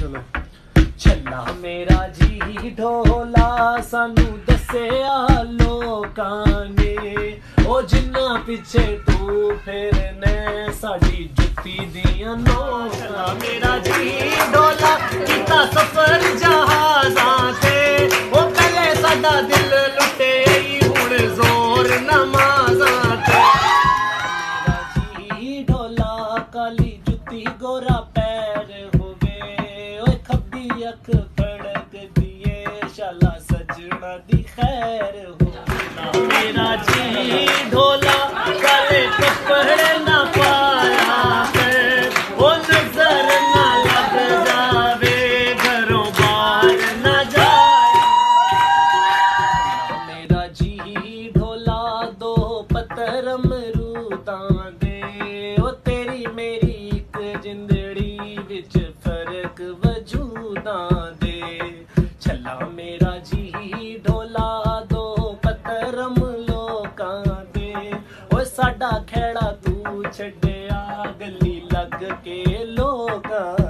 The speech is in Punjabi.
ਚਲੋ। ਛੱਲਾ। ਮੇਰਾ ਜੀ ਢੋਲਾ ਸਾਨੂੰ ਦੱਸਿਆ ਲੋਕਾਂ ਨੇ। ਉਹ ਜਿੰਨਾ ਪਿੱਛੇ ਤੂੰ ਫਿਰਨੇ ਸਾਡੀ ਜੁੱਤੀ ਦੀਆਂ ਨੋਕਾਂ। ਮੇਰਾ ਜੀ ਢੋਲਾ ਕੀਤਾ ਸਫਰ ਜਹਾਜ਼ਾਂ ਤੇ। ਉਹ ਪਹਿਲੇ ਸਾਡਾ ਦਿਲ ਲੁੱਟੇ ਹੁਣ ਜ਼ੋਰ ਨਮਾਜ਼ਾਂ ਤੇ। ਮੇਰਾ ਜੀ ਢੋਲਾ ਕਾਲੀ ਜੁੱਤੀ ਗੋਰਾ ਪੈਰ ਖੱਬੀ ਅੱਖ ਫੜਕ ਦੀਏ ਸ਼ਾਲਾ ਸਜਣਾ ਦੀ ਖੈਰ ਹੋਵੇ ਨਾ ਮੇਰਾ ਜੀ ਢੋਲਾ ਕਾਲੇ ਕੱਪੜੇ ਨਾ ਪਾਇਆ ਕਰ ਉਹ ਨਜ਼ਰ ਨਾ ਲੱਗ ਜਾਵੇ ਘਰੋਂ ਬਾਹਰ ਨਾ ਜਾਏ ਮੇਰਾ ਜੀ ਢੋਲਾ ਦੋ ਪੱਤਰ ਮਰੂਦਾਂ ਦੇ ਉਹ ਤੇਰੀ ਮੇਰੀ ਇੱਕ ਜਿੰਦੜੀ ਵਿੱਚ ਫ਼ਰਕ ਵਜੂਦਾਂ ਦੇ। ਛੱਲਾ ਮੇਰਾ ਜੀ ਢੋਲਾ ਦੋ ਪੱਤਰਮ ਲੋਕਾਂ ਦੇ ਓਏ ਸਾਡਾ ਖੇੜਾ ਤੂੰ ਛੱਡਿਆ, ਗਲੀ ਲੱਗ ਕੇ ਲੋਕਾਂ